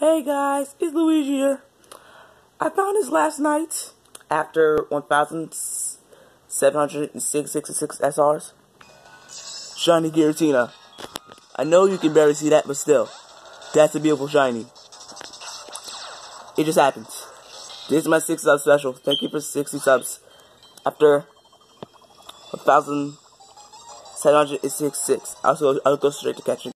Hey guys, it's Luigi here. I found this last night after 1,766 SRs. Shiny Giratina. I know you can barely see that, but still, that's a beautiful shiny. It just happens. This is my 60 sub special. Thank you for 60 subs. After 1,766, I'll go straight to catching.